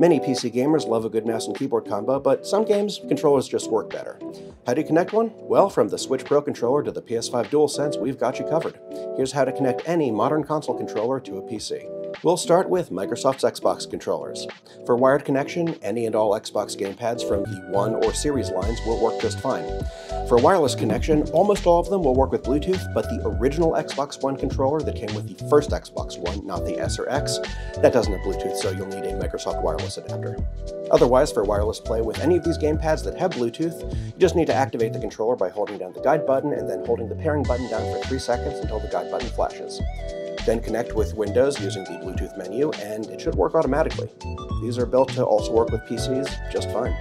Many PC gamers love a good mouse and keyboard combo, but some games, controllers just work better. How do you connect one? Well, from the Switch Pro controller to the PS5 DualSense, we've got you covered. Here's how to connect any modern console controller to a PC. We'll start with Microsoft's Xbox controllers. For wired connection, any and all Xbox gamepads from the One or Series lines will work just fine. For wireless connection, almost all of them will work with Bluetooth, but the original Xbox One controller that came with the first Xbox One, not the S or X, that doesn't have Bluetooth, so you'll need a Microsoft wireless adapter. Otherwise, for wireless play with any of these gamepads that have Bluetooth, you just need to activate the controller by holding down the guide button and then holding the pairing button down for 3 seconds until the guide button flashes. Then connect with Windows using the Bluetooth menu, and it should work automatically. These are built to also work with PCs just fine.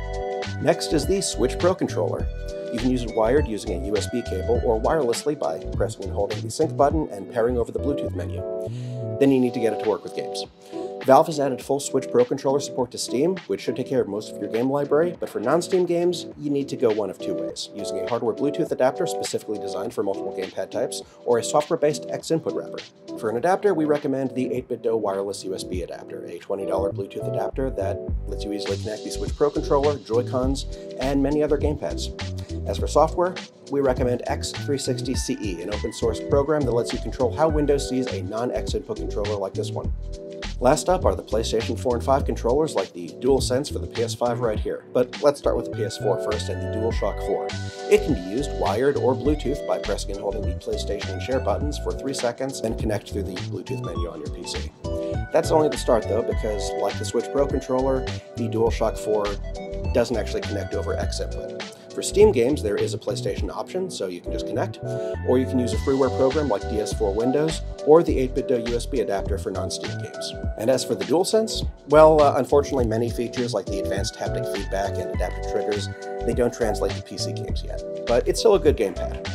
Next is the Switch Pro controller. You can use it wired using a USB cable or wirelessly by pressing and holding the sync button and pairing over the Bluetooth menu. Then you need to get it to work with games. Valve has added full Switch Pro controller support to Steam, which should take care of most of your game library, but for non-Steam games, you need to go one of two ways, using a hardware Bluetooth adapter specifically designed for multiple gamepad types, or a software-based X input wrapper. For an adapter, we recommend the 8BitDo wireless USB adapter, a $20 Bluetooth adapter that lets you easily connect the Switch Pro controller, Joy-Cons, and many other gamepads. As for software, we recommend X360CE, an open source program that lets you control how Windows sees a non-X input controller like this one. Last up are the PlayStation 4 and 5 controllers like the DualSense for the PS5 right here. But let's start with the PS4 first and the DualShock 4. It can be used wired or Bluetooth by pressing and holding the PlayStation and Share buttons for 3 seconds, then connect through the Bluetooth menu on your PC. That's only the start though, because like the Switch Pro controller, the DualShock 4 doesn't actually connect over X input. For Steam games, there is a PlayStation option, so you can just connect, or you can use a freeware program like DS4 Windows, or the 8BitDo USB adapter for non-Steam games. And as for the DualSense, well, uh, unfortunately many features like the advanced haptic feedback and adaptive triggers, they don't translate to PC games yet, but it's still a good gamepad.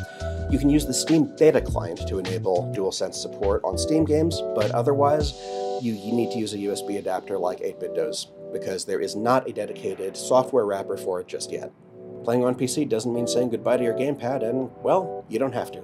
You can use the Steam Beta client to enable DualSense support on Steam games, but otherwise, you, you need to use a USB adapter like 8BitDo's, because there is not a dedicated software wrapper for it just yet. Playing on PC doesn't mean saying goodbye to your gamepad, and, well, you don't have to.